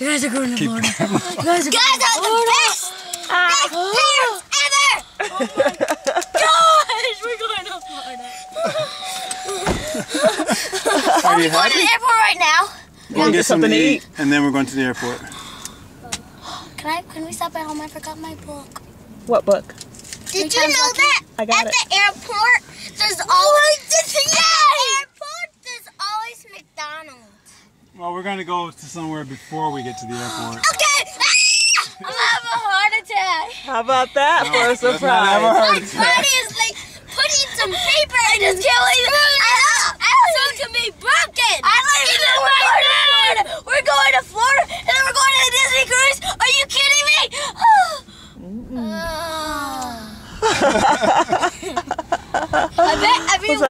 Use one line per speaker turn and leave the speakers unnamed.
You guys are going to Florida. You guys are Guys are the best!
Best parents ever! Gosh,
we're going to Florida.
Are We're going to the airport right now.
We're gonna get something to eat,
and then we're going to the airport.
Can I? Can we stop at home? I forgot my book.
What book?
Did you know that I got at it. the airport there's always
Well, we're going to go to somewhere before we get to the airport.
okay! Ah! I'm going to have a heart attack.
How about that no, for a surprise? Not have a heart
attack. My body
is like putting some paper I just can't leave it up. So it
can be broken. I like Either way, Florida. Florida.
We're going
to Florida and then
we're
going
to
the Disney cruise.
Are you kidding me?
mm -mm.
Uh. I bet everyone.